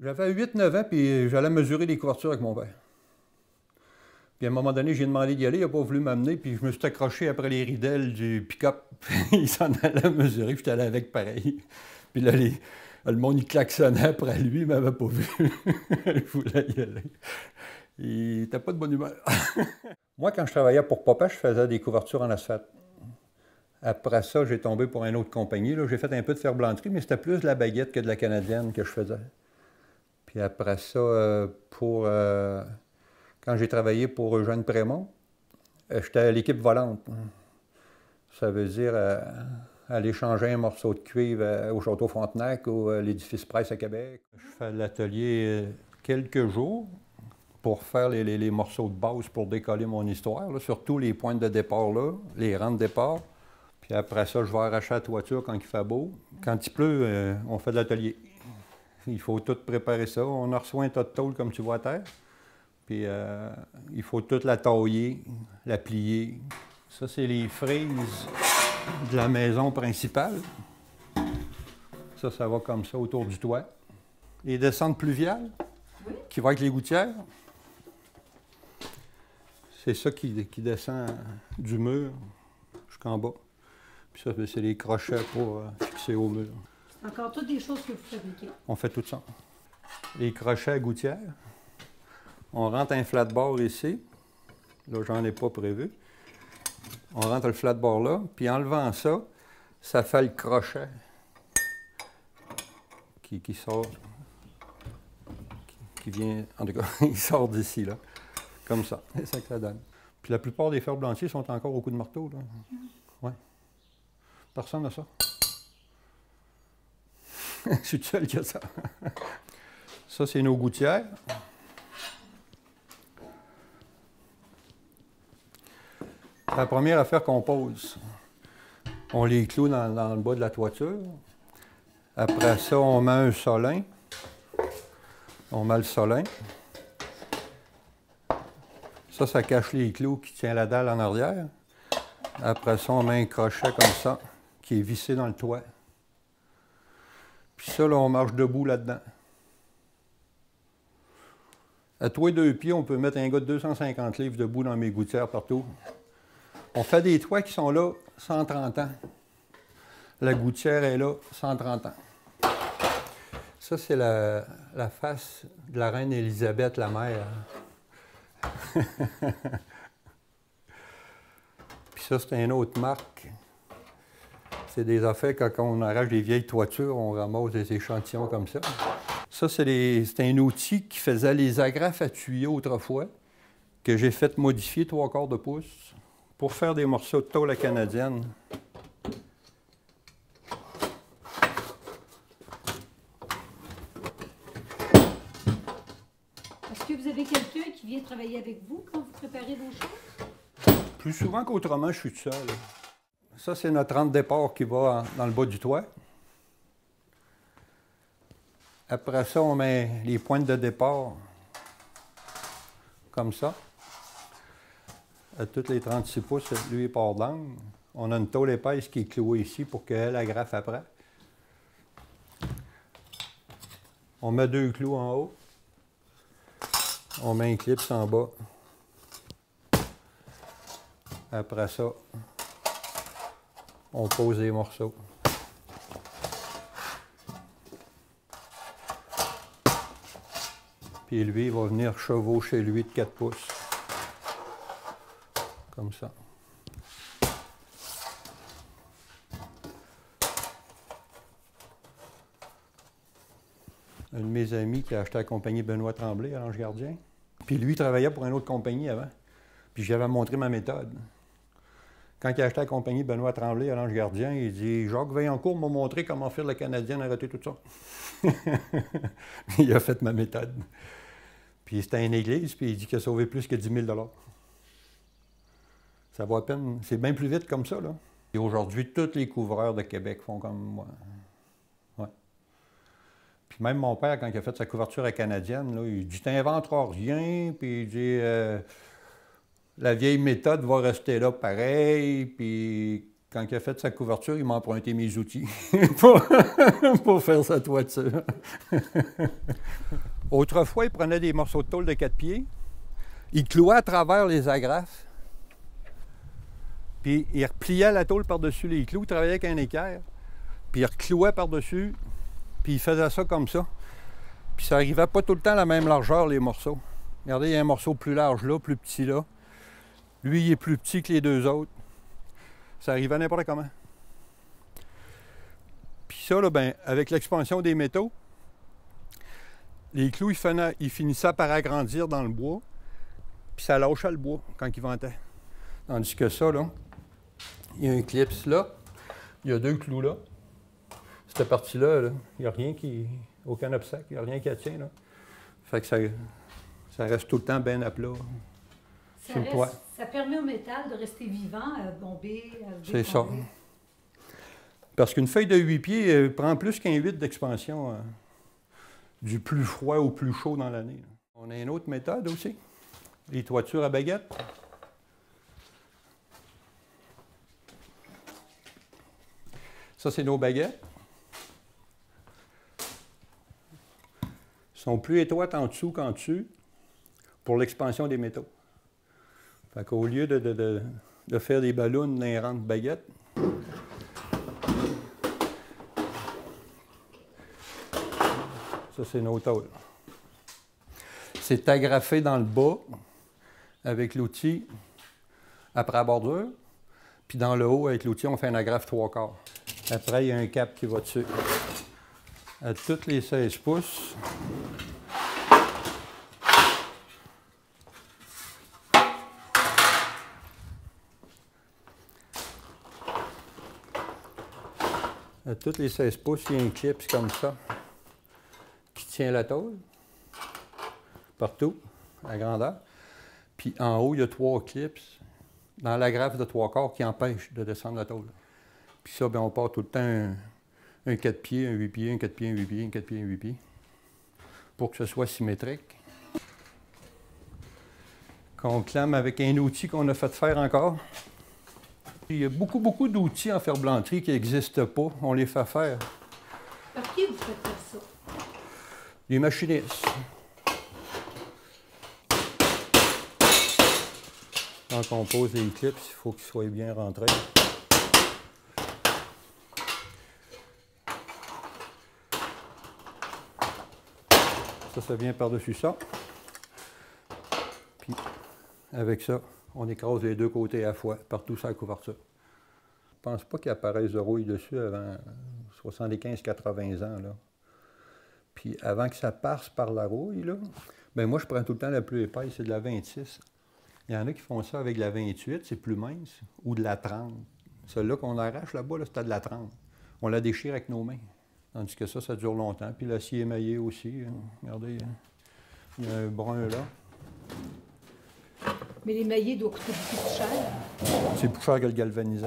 J'avais 8-9 ans, puis j'allais mesurer les couvertures avec mon père. Puis à un moment donné, j'ai demandé d'y aller, il n'a pas voulu m'amener, puis je me suis accroché après les ridelles du pick-up. il s'en allait mesurer, puis j'étais allé avec pareil. Puis là, le monde, il klaxonnait après lui, il ne m'avait pas vu. je voulais y aller. Il n'était pas de bonne humeur. Moi, quand je travaillais pour papa, je faisais des couvertures en asphalte. Après ça, j'ai tombé pour une autre compagnie. J'ai fait un peu de ferblanterie, mais c'était plus de la baguette que de la canadienne que je faisais. Puis après ça, euh, pour, euh, quand j'ai travaillé pour Eugène Prémont, euh, j'étais à l'équipe volante. Ça veut dire aller changer un morceau de cuivre au Château Frontenac ou à l'édifice Presse à Québec. Je fais l'atelier quelques jours pour faire les, morceaux de base pour décoller mon histoire, surtout les points de départ là, les rangs de départ. Puis après ça, je vais arracher la toiture quand il fait beau. Quand il pleut, on fait de l'atelier. Il faut tout préparer ça. On a reçu un tas de tôle comme tu vois à terre. Puis euh, il faut toute la tailler, la plier. Ça, c'est les frises de la maison principale. Ça, ça va comme ça autour du toit. Les descentes pluviales, qui vont avec les gouttières. C'est ça qui, qui, descend du mur jusqu'en bas. Puis ça, c'est les crochets pour euh, fixer au mur. Encore toutes des choses que vous fabriquez. On fait tout ça. Les crochets à gouttière. On rentre un flat board ici. Là, j'en ai pas prévu. On rentre le flat board là, puis en levant ça, ça fait le crochet qui, sort. Qui, vient. En tout cas, il sort d'ici, là. Comme ça. C'est ça que ça donne. Puis la plupart des fers blanchis sont encore au coup de marteau, là. Ouais. Personne n'a ça. Je suis seul qui a ça. ça, c'est nos gouttières. La première affaire qu'on pose, on les cloue dans, le bas de la toiture. Après ça, on met un solin. On met le solin. Ça, ça cache les clous qui tient la dalle en arrière. Après ça, on met un crochet comme ça, qui est vissé dans le toit. Puis ça, là, on marche debout là-dedans. À toi deux pieds, on peut mettre un gars de 250 livres debout dans mes gouttières partout. On fait des toits qui sont là 130 ans. La gouttière est là 130 ans. Ça, c'est la, la, face de la reine Élisabeth, la mère. Puis ça, c'est une autre marque. C'est des affaires quand on arrache des vieilles toitures, on ramasse des échantillons comme ça. Ça, c'est un outil qui faisait les agrafes à tuyaux autrefois, que j'ai fait modifier trois quarts de pouce pour faire des morceaux de tôle canadienne. Est-ce que vous avez quelqu'un qui vient travailler avec vous quand vous préparez vos choses? Plus souvent qu'autrement, je suis tout seul. Ça, c'est notre rente départ qui va dans le bas du toit. Après ça, on met les pointes de départ comme ça. À toutes les 36 pouces, lui, est part d'angle. On a une tôle épaisse qui est clouée ici pour qu'elle agrafe après. On met deux clous en haut. On met un clip en bas. Après ça, on pose les morceaux. Puis lui, il va venir chevaucher lui de 4 pouces. Comme ça. Un de mes amis qui a acheté la compagnie Benoît Tremblay à l'Ange Gardien. Puis lui, il travaillait pour une autre compagnie avant. Puis j'avais montré ma méthode. Quand il a acheté la compagnie Benoît Tremblay à l'Ange Gardien, il dit Jacques Vaillancourt m'a montré comment faire le Canadien arrêter tout ça. il a fait ma méthode. Puis c'était une église, puis il dit qu'il a sauvé plus que 10 000 Ça vaut à peine. C'est bien plus vite comme ça, là. Et aujourd'hui, tous les couvreurs de Québec font comme moi. Ouais. Puis même mon père, quand il a fait sa couverture à canadienne, là, il dit T'inventeras rien, puis il dit. Euh, la vieille méthode va rester là pareil, puis quand il a fait sa couverture, il m'a emprunté mes outils pour, pour faire sa toiture. Autrefois, il prenait des morceaux de tôle de quatre pieds, il clouait à travers les agrafes, puis il repliait la tôle par-dessus les clous, il travaillait avec un équerre, puis il reclouait par-dessus, puis il faisait ça comme ça. Puis ça n'arrivait pas tout le temps à la même largeur, les morceaux. Regardez, il y a un morceau plus large là, plus petit là. Lui, il est plus petit que les deux autres. Ça arrivait n'importe comment. Puis ça, là, ben, avec l'expansion des métaux, les clous, ils, finissaient par agrandir dans le bois, puis ça lâchait le bois quand ils ventait. Tandis que ça, là, il y a un clips là, il y a deux clous là. Cette partie-là, il n'y a rien qui. aucun obstacle, il n'y a rien qui tient. Là. Fait que ça, ça reste tout le temps bien à plat. Ça, permet au métal de rester vivant, à bomber, à C'est ça. Parce qu'une feuille de 8 pieds prend plus qu'un 8 d'expansion euh, du plus froid au plus chaud dans l'année. On a une autre méthode aussi, les toitures à baguette. Ça, c'est nos baguettes. Elles sont plus étroites en dessous qu'en dessus pour l'expansion des métaux. Fait qu'au lieu de, faire des ballons d'inhérentes baguettes, ça c'est nos tôles. C'est agrafé dans le bas avec l'outil après la bordure, puis dans le haut avec l'outil on fait un agrafe trois quarts. Après il y a un cap qui va dessus. À toutes les 16 pouces, À toutes les 16 pouces, il y a un clip comme ça qui tient la tôle partout, à grandeur. Puis en haut, il y a trois clips dans la graffe de trois quarts qui empêchent de descendre la tôle. Puis ça, bien, on part tout le temps un, 4 pieds, un 8 pieds, un 4 pieds, un 8 pieds, un 4 pieds, un 8 pieds, pour que ce soit symétrique. Qu'on clame avec un outil qu'on a fait faire encore. Il y a beaucoup, beaucoup d'outils en ferblanterie qui n'existent pas. On les fait faire. Par qui vous faites faire ça? Les machinistes. Quand on pose les clips, il faut qu'ils soient bien rentrés. Ça, ça vient par-dessus ça. Puis, avec ça, on écrase les deux côtés à fois, partout sur la couverture. Je pense pas qu'il apparaisse de rouille dessus avant 75-80 ans. Là. Puis avant que ça passe par la rouille, là, ben moi, je prends tout le temps la plus épaisse, c'est de la 26. Il y en a qui font ça avec de la 28, c'est plus mince, ou de la 30. Celle-là qu'on arrache là-bas, là, c'était de la 30. On la déchire avec nos mains. Tandis que ça, ça dure longtemps. Puis l'acier émaillé aussi. Hein. Regardez, hein. il y a un brun là. Mais l'émaillé doit coûter beaucoup plus cher. C'est plus cher que le galvanisé.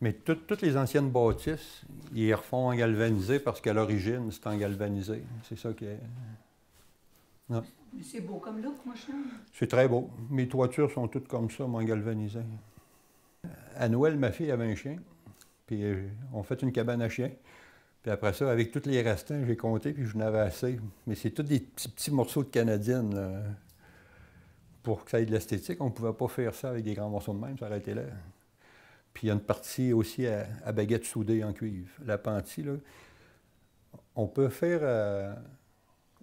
Mais toutes les anciennes bâtisses, ils les refont en galvanisé parce qu'à l'origine, c'est en galvanisé. C'est ça qui est. Mais c'est beau comme look, moi, C'est très beau. Mes toitures sont toutes comme ça, en galvanisé. À Noël, ma fille avait un chien. Puis euh, on fait une cabane à chien. Puis après ça, avec tous les restants, j'ai compté, puis je n'avais assez. Mais c'est tous des petits, morceaux de canadienne pour que ça ait de l'esthétique. On ne pouvait pas faire ça avec des grands morceaux de même, ça aurait été là. Puis il y a une partie aussi à, baguette soudée en cuivre. La pentie, là, on peut faire euh,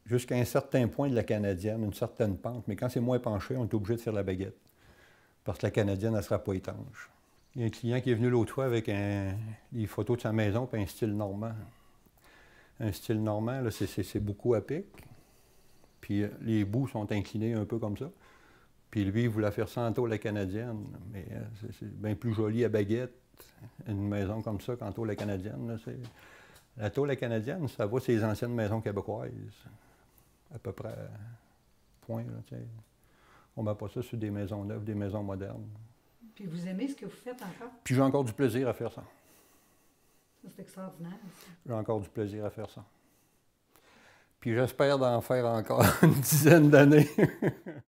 jusqu'à un certain point de la canadienne, une certaine pente, mais quand c'est moins penché, on est obligé de faire la baguette. Parce que la canadienne, elle ne sera pas étanche. Il y a un client qui est venu l'autre fois avec des photos de sa maison et un style normand. Un style normand, c'est beaucoup à pic. Puis euh, les bouts sont inclinés un peu comme ça. Puis lui, il voulait faire ça en tôle canadienne, mais euh, c'est bien plus joli à baguette, une maison comme ça qu'en tôle canadienne. la tôle canadienne, ça va ces anciennes maisons québécoises, à peu près, point. On ne met pas ça sur des maisons neuves, des maisons modernes. Puis vous aimez ce que vous faites encore? Puis j'ai encore du plaisir à faire ça. Ça, c'est extraordinaire. J'ai encore du plaisir à faire ça. Puis j'espère d'en faire encore une dizaine d'années.